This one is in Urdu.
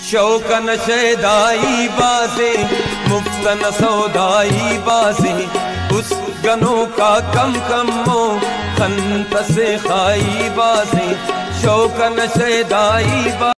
شوکن دائی بازیں مفتن سودائی بازیں اس گنوں کا کم کم مو خنت سے خائی بازیں نشے دائی بازیں